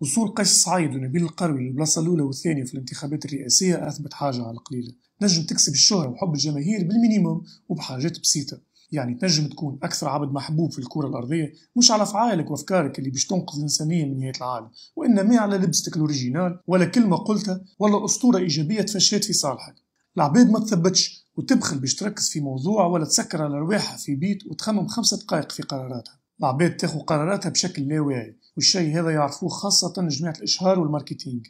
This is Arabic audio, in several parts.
وصول قيس سعيد ونبيل القروي للبلاصة الأولى والثانية في الانتخابات الرئاسية أثبت حاجة على القليلة تنجم تكسب الشهرة وحب الجماهير بال minimum وبحاجات بسيطة. يعني تنجم تكون أكثر عبد محبوب في الكرة الأرضية مش على أفعالك وأفكارك اللي باش تنقذ الإنسانية من نهاية العالم وإنما على لبستك ال original ولا كلمة قلتها ولا أسطورة إيجابية تفشيت في صالحك. العباد ما تثبتش وتبخل باش تركز في موضوع ولا تسكر على رواحها في بيت وتخمم خمسة دقائق في قراراتها. العباد تاخذ قراراتها بشكل لا واعي والشيء هذا يعرفوه خاصة جماعة الإشهار وال marketing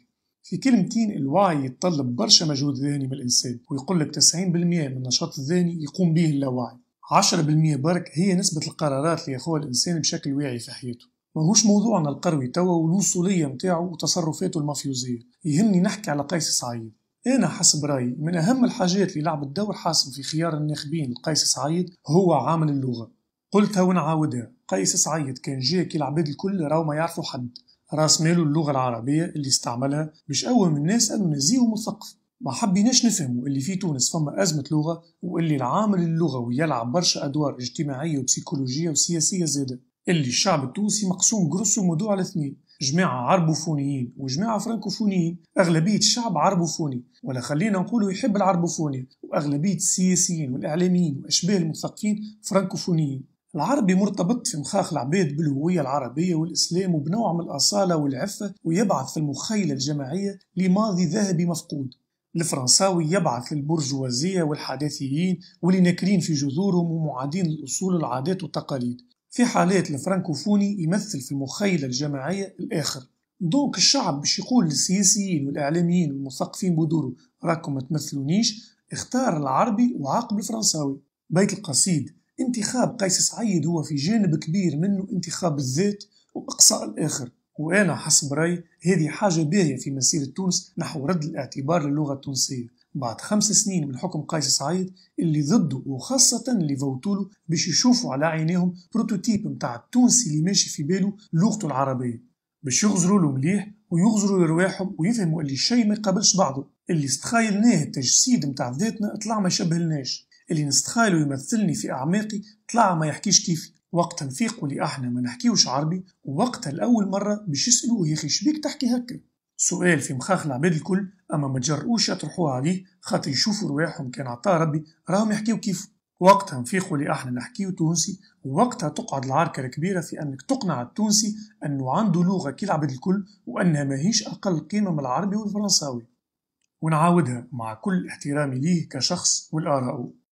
في كلمتين الوعي يتطلب برشا مجهود ذهني من الإنسان ويقول لك 90% من النشاط الذهني يقوم به اللاوعي. 10% برك هي نسبة القرارات اللي ياخوها الإنسان بشكل واعي في حياته. ماهوش موضوعنا القروي توا والوصولية متاعه وتصرفاته المافيوزية. يهمني نحكي على قيس سعيد. أنا حسب رأيي من أهم الحاجات اللي لعبت دور حاسم في خيار الناخبين لقيس سعيد هو عامل اللغة. قلتها ونعاودها قيس سعيد كان جاي كي العباد الكل راهو ما يعرفوا حد. راس ماله اللغة العربية اللي استعملها باش أوهم الناس أنه نزيه ومثقف ما حبيناش نفهموا اللي في تونس فما أزمة لغة واللي العامل اللغوي يلعب برشا أدوار اجتماعية وبسيكولوجية وسياسية زادة. اللي الشعب التونسي مقسوم grosso modo على اثنين جماعة عربوفونيين وجماعة فرانكوفونيين. أغلبية الشعب عربوفوني ولا خلينا نقولوا يحب العربوفونيا وأغلبية السياسيين والإعلاميين وأشباه المثقفين فرانكوفونيين. العربي مرتبط في مخاخ العباد بالهوية العربية والإسلام وبنوع من الأصالة والعفة ويبعث في المخيلة الجماعية لماضي ذهبي مفقود. الفرنساوي يبعث للبرجوازية والحداثيين واللي ناكرين في جذورهم ومعادين للأصول والعادات والتقاليد. في حالات الفرنكوفوني يمثل في المخيلة الجماعية الآخر. دونك الشعب باش يقول للسياسيين والإعلاميين والمثقفين بدوره راكم ما تمثلونيش اختار العربي وعاقب الفرنساوي. بيت القصيد. انتخاب قيس سعيد هو في جانب كبير منه انتخاب الذات وإقصاء الآخر. وأنا حسب رأيي هذه حاجة باهية في مسيرة تونس نحو رد الاعتبار للغة التونسية. بعد خمس سنين من حكم قيس سعيد اللي ضده وخاصة اللي فوتوله باش يشوفوا على عينيهم prototype متاع التونسي اللي ماشي في باله لغته العربية. باش يغزروا له مليح ويغزروا لرواحهم ويفهموا اللي الشيء ما يقابلش بعضه. اللي استخايلناه التجسيد متاع ذاتنا طلع ما يشبهلناش اللي نستخايله يمثلني في أعماقي طلع ما يحكيش كيفي وقتها نفيقوا اللي أحنا ما نحكيوش عربي ووقتها الأول مرة باش يسألوه يا أخي شبيك تحكي هكا؟ سؤال في مخاخ العباد الكل أما ما تجرؤوش يطرحوه عليه خاطر يشوفوا رواحهم. كان عطاه ربي راهم يحكيو كيف. وقتها نفيقوا اللي أحنا نحكيو تونسي ووقتها تقعد العركة الكبيرة في أنك تقنع التونسي أنه عنده لغة كي العباد الكل وأنها ماهيش أقل قيمة من العربي والفرنساوي. ونعاودها مع كل احترامي ليه كشخص والآراء.